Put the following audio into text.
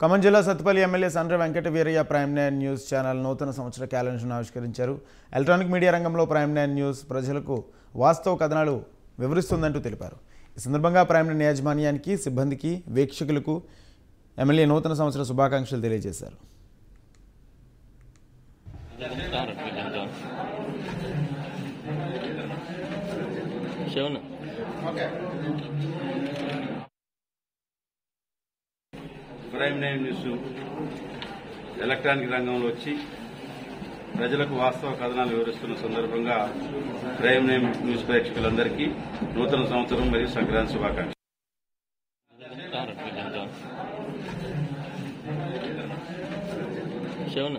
ఖమ్మం జిల్లా Sathupalli MLA Sandra Venkata Veeraiah prime nine news channel నూతన సంవత్సర క్యాలెండర్ను ఆవిష్కరించారు. ఎలక్ట్రానిక్ మీడియా రంగంలో ప్రైమ్ నైన్ న్యూస్ ప్రజలకు వాస్తవ కథనాలు వివరిస్తుందంటూ తెలిపారు. ఈ సందర్భంగా ప్రైమ్ నైన్ యాజమాన్యానికి సిబ్బందికి వీక్షకులకు ఎమ్మెల్యే నూతన సంవత్సర శుభాకాంక్షలు తెలియజేశారు. Shivan prime nine news electronic రంగంలో వచ్చి ప్రజలకు వాస్తవ కథనాలు వివరిస్తున్న సందర్భంగా ప్రైమ్ నైన్ న్యూస్ ప్రేక్షకులందరికీ నూతన సంవత్సరం మరియు సంక్రాంతి శుభాకాంక్షలు. శివన్